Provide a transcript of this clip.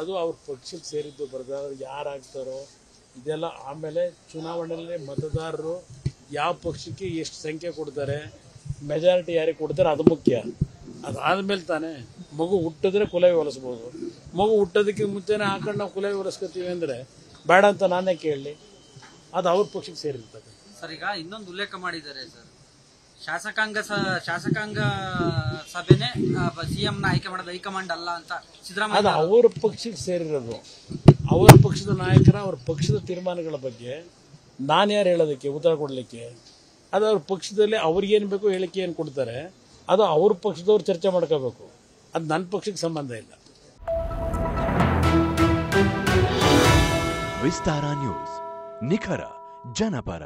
ಅದು ಅವ್ರ ಪಕ್ಷಕ್ಕೆ ಸೇರಿದ್ದು ಬರೆದವ್ರು ಯಾರಾಗ್ತಾರೋ ಇದೆಲ್ಲ ಆಮೇಲೆ ಚುನಾವಣೆಯಲ್ಲಿ ಮತದಾರರು ಯಾವ ಪಕ್ಷಕ್ಕೆ ಎಷ್ಟು ಸಂಖ್ಯೆ ಕೊಡ್ತಾರೆ ಮೆಜಾರಿಟಿ ಯಾರಿಗೆ ಕೊಡ್ತಾರೆ ಅದು ಮುಖ್ಯ. ಅದಾದ್ಮೇಲೆ ತಾನೇ ಮಗು ಹುಟ್ಟಿದ್ರೆ ಕುಲವಿ ಹೊಲಿಸ್ಬೋದು. ಮಗು ಹುಟ್ಟೋದಕ್ಕೆ ಮುಂಚೆನೇ ಹಾಕೊಂಡು ನಾವು ಕುಲವಿ ಹೊಲಿಸ್ಕೊತೀವಿ ಅಂದರೆ ಬೇಡ ಅಂತ ನಾನೇ ಕೇಳಲಿ. ಅದು ಅವ್ರ ಪಕ್ಷಕ್ಕೆ ಸೇರಿರ್ತದೆ. ಸರ್, ಈಗ ಇನ್ನೊಂದು ಉಲ್ಲೇಖ ಮಾಡಿದ್ದಾರೆ ಸರ್. ಶಾಸಕಾಂಗ ಸ- ಶಾಸಕಾಂಗ ಸಭೆನೇ ಸಿಎಂ ನ ಆಯ್ಕೆ ಮಾಡೋದು ಹೈಕಮಾಂಡ್ ಅಲ್ಲ ಅಂತ ಅದು ಸಿದ್ದರಾಮಯ್ಯ ಅವರ ಪಕ್ಷಕ್ಕೆ ಸೇರಿರೋದು. ಅವರ ಪಕ್ಷದ ನಾಯಕರ ಅವ್ರ ಪಕ್ಷದ ತೀರ್ಮಾನಗಳ ಬಗ್ಗೆ ನಾನು ಯಾರು ಹೇಳೋದಕ್ಕೆ ಉತ್ತರ ಕೊಡಲಿಕ್ಕೆ? ಅದು ಅವ್ರ ಪಕ್ಷದಲ್ಲಿ ಅವ್ರಿಗೇನು ಬೇಕು ಹೇಳಿಕೆ ಏನು ಕೊಡ್ತಾರೆ ಅದು ಅವ್ರ ಪಕ್ಷದವ್ರು ಚರ್ಚೆ ಮಾಡ್ಕೋಬೇಕು. ಅದು ನನ್ನ ಪಕ್ಷಕ್ಕೆ ಸಂಬಂಧ ಇಲ್ಲ. ವಿಸ್ತಾರ ನ್ಯೂಸ್. ನಿಖರ ಜನಪರ.